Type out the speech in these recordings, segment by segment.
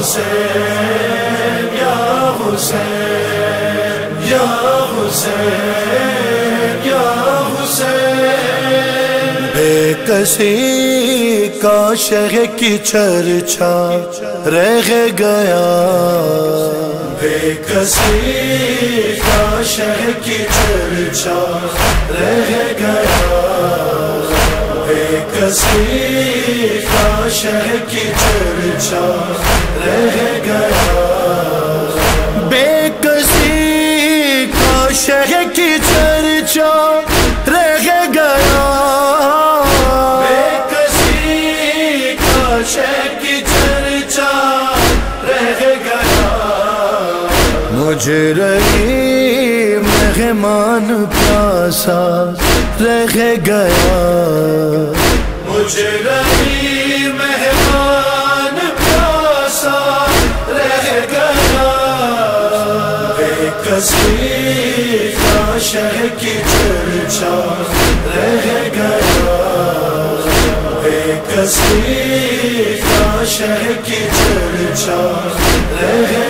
حسین یا حسین یا حسین یا حسین بے کسی کا شہ کی چرچا رہ گیا بے کسی کا شہ کی چرچا رہ گیا کسی کا شہ کی چرچا رہ گیا۔ بے کسی کا شہ کی چرچا رہ گیا۔ بے کسی کا شہ کی چرچا رہ گیا۔ مجھے رہی مہمان پیاسا رہ گیا۔ رہی مہمان پیاسا رہ گیا۔ بے کسی کا شہ کی چرچا رہ گیا۔ بے کسی کا شہ کی چرچا رہ گیا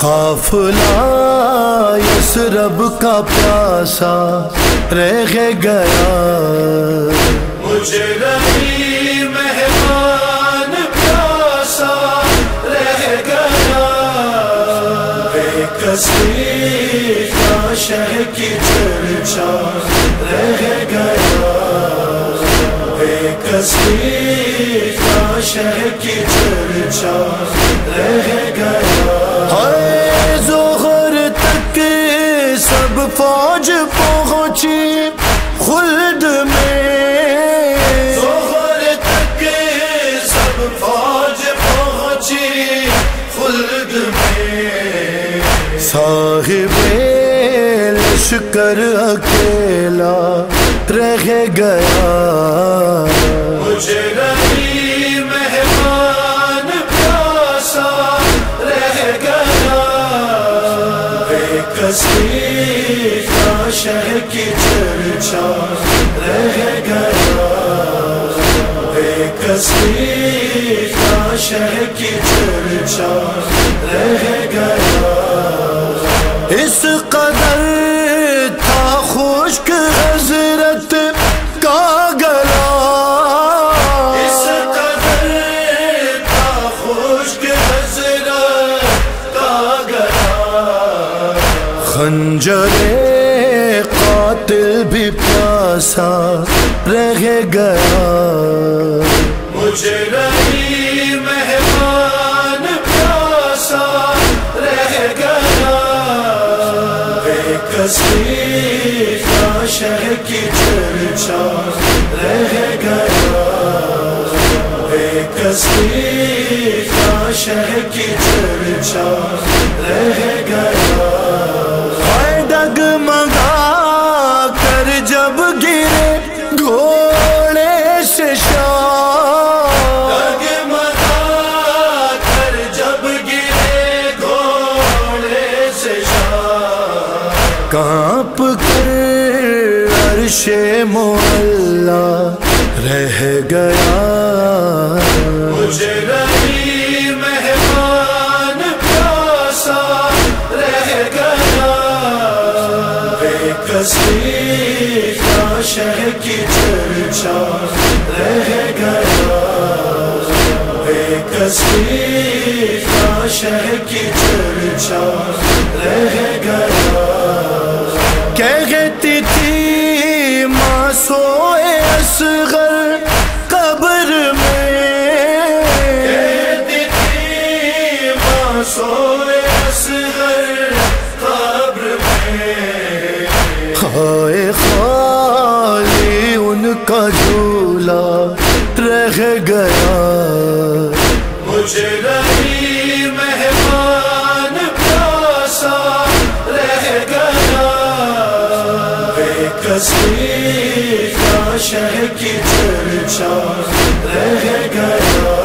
قافلہ، اس رب کا پیاسا رہ گیا۔ مجھے رہی مہمان پیاسا رہ گیا۔ بے کسی کا شہ کی چرچا رہ گیا۔ بے کسی کا شہ کی چرچا رہ گیا۔ فوج پہنچی خلد میں۔ ظہر تک سب فوج پہنچی خلد میں۔ صاحب لشکر اکیلا رہ گیا۔ مجھے رہی مہمان کسی کا شہ کی چرچا رہ گیا بے کسی کا شہ کی چرچا رہ خنجر قاتل بھی پیاسا رہ گیا مجھے رہی مہمان پیاسا رہ گیا بے کسی کا شہ کی چرچا رہ گیا بے کسی کا شہ کی چرچا رہ گیا گھوڑے سے شاہ ڈگمگا کر جب گرے گھوڑے سے کانپ کر عرش مولا رہ گیا۔ مجھے رہی مہمان پیاسا رہ گیا۔ بے کسی شہ کی چرچا رہ گیا بے کسی کا شہ کی چرچا رہ گیا کہتی تھی ماں سوئے اصغر قبر میں۔ کہتی تھی ماں سوئے اصغر قبر میں۔ مجھے رہی مہمان پیاسا رہ گیا۔ بے کسی کا شہ کی چرچا رہ گیا۔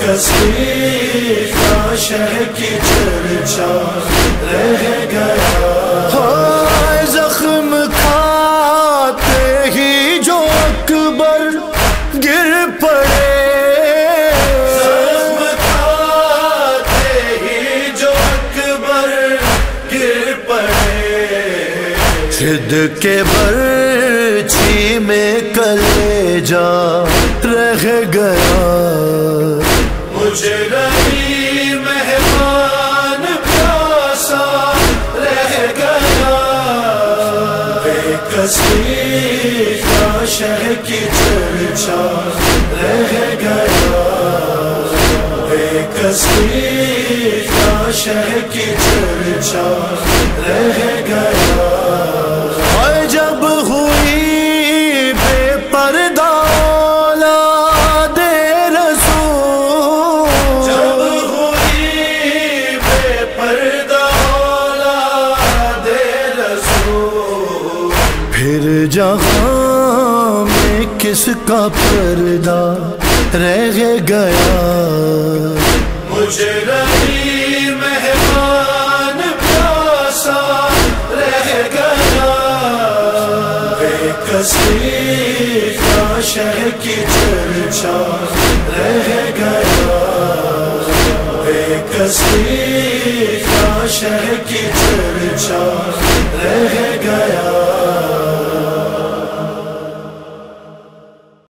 کسی کا شہ کی چرچا رہ گیا۔ کے برچی میں کلے جا رہ گیا۔ مجھے رہی مہمان پیاسا رہ گیا۔ بے کسی کا شہ کی چرچا رہ گیا۔ بے کسی کا شہ کی چرچا رہ گیا۔ جہاں میں کس کا پردہ رہ گیا؟ مجھے رہی مہمان پیاسا رہ گیا۔ بے کسی کا شہ کی چرچا رہ گیا۔ بے کسی کا شہ کی چرچا رہ گیا۔